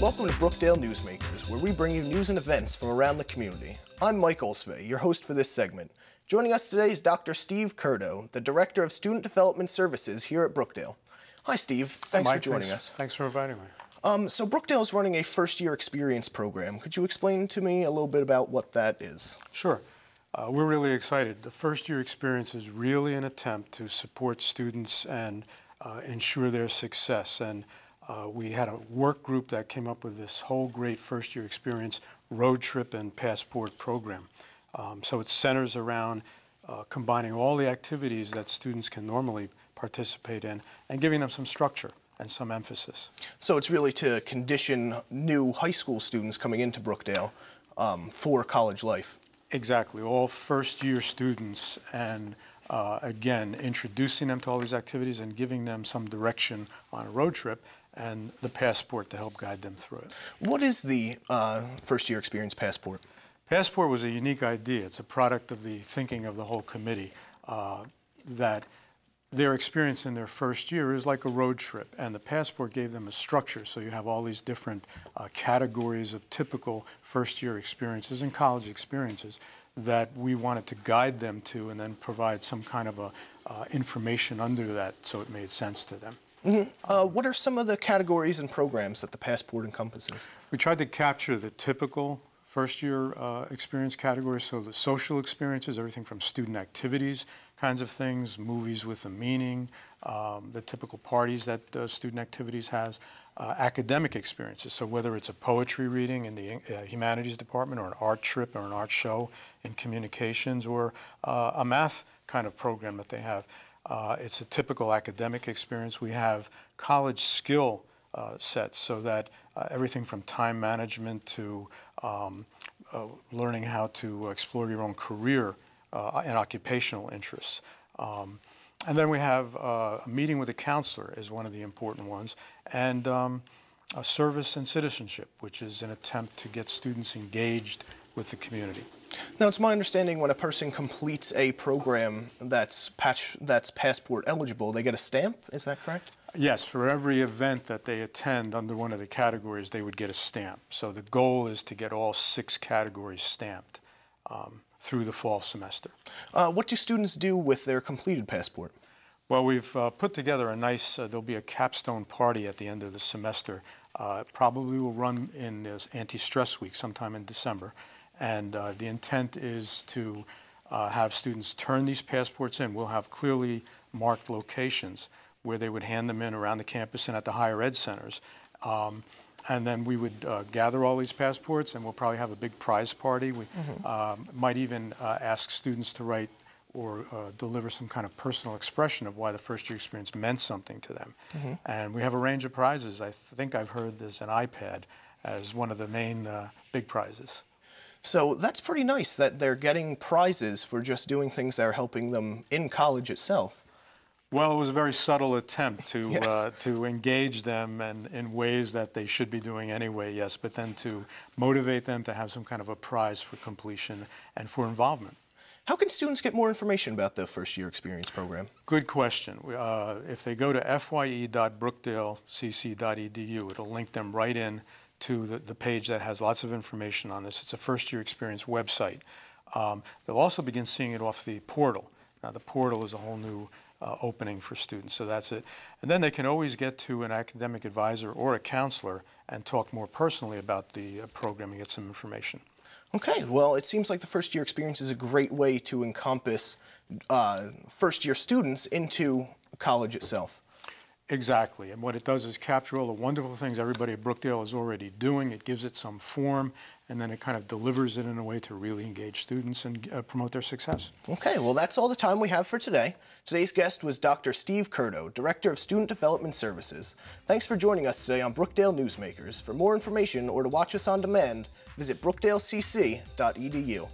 Welcome to Brookdale Newsmakers, where we bring you news and events from around the community. I'm Mike Olcsvay, your host for this segment. Joining us today is Dr. Steve Curto, the Director of Student Development Services here at Brookdale. Hi, Steve. Thanks Mike, for joining thanks, us. Thanks for inviting me. Um, so Brookdale is running a first-year experience program. Could you explain to me a little bit about what that is? Sure. Uh, we're really excited. The first year experience is really an attempt to support students and uh, ensure their success. And uh, we had a work group that came up with this whole great first year experience road trip and passport program. Um, so it centers around uh, combining all the activities that students can normally participate in and giving them some structure and some emphasis. So it's really to condition new high school students coming into Brookdale um, for college life. Exactly, all first year students and uh, again, introducing them to all these activities and giving them some direction on a road trip and the passport to help guide them through it. What is the uh, first year experience passport? Passport was a unique idea. It's a product of the thinking of the whole committee uh, that their experience in their first year is like a road trip, and the passport gave them a structure. So you have all these different uh, categories of typical first year experiences and college experiences that we wanted to guide them to and then provide some kind of a, uh, information under that so it made sense to them. Mm-hmm. Uh, what are some of the categories and programs that the passport encompasses? We tried to capture the typical first year uh, experience categories, so the social experiences, everything from student activities kinds of things, movies with a meaning, um, the typical parties that uh, student activities has, uh, academic experiences, so whether it's a poetry reading in the uh, humanities department or an art trip or an art show in communications or uh, a math kind of program that they have. Uh, it's a typical academic experience. We have college skill uh, sets so that everything from time management to um, learning how to explore your own career uh, and occupational interests. Um, and then we have uh, a meeting with a counselor is one of the important ones, and um, a service and citizenship, which is an attempt to get students engaged with the community. Now, it's my understanding when a person completes a program that's, patch, that's passport eligible, they get a stamp. Is that correct? Yes, for every event that they attend under one of the categories, they would get a stamp. So the goal is to get all six categories stamped. Um, through the fall semester. Uh, what do students do with their completed passport? Well, we've uh, put together a nice, uh, there'll be a capstone party at the end of the semester. Uh, probably will run in this anti-stress week sometime in December. And uh, the intent is to uh, have students turn these passports in. We'll have clearly marked locations where they would hand them in around the campus and at the higher ed centers. Um, and then we would uh, gather all these passports, and we'll probably have a big prize party. We mm-hmm. um, might even uh, ask students to write or uh, deliver some kind of personal expression of why the first year experience meant something to them. Mm-hmm. And we have a range of prizes. I think I've heard there's an iPad as one of the main uh, big prizes. So that's pretty nice that they're getting prizes for just doing things that are helping them in college itself. Well, it was a very subtle attempt to yes. uh, to engage them and in ways that they should be doing anyway. Yes, but then to motivate them to have some kind of a prize for completion and for involvement. How can students get more information about the first year experience program? Good question. Uh, if they go to fye.brookdalecc.edu, it'll link them right in to the, the, page that has lots of information on this. It's a first year experience website. Um, they'll also begin seeing it off the portal. Now, the portal is a whole new uh, opening for students. So that's it. And then they can always get to an academic advisor or a counselor and talk more personally about the uh, program and get some information. Okay, well, it seems like the first year experience is a great way to encompass uh, first year students into college itself. Exactly. And what it does is capture all the wonderful things everybody at Brookdale is already doing. It gives it some form, and then it kind of delivers it in a way to really engage students and uh, promote their success. Okay, well, that's all the time we have for today. Today's guest was Dr. Steve Curto, Director of Student Development Services. Thanks for joining us today on Brookdale Newsmakers. For more information or to watch us on demand, visit brookdalecc.edu.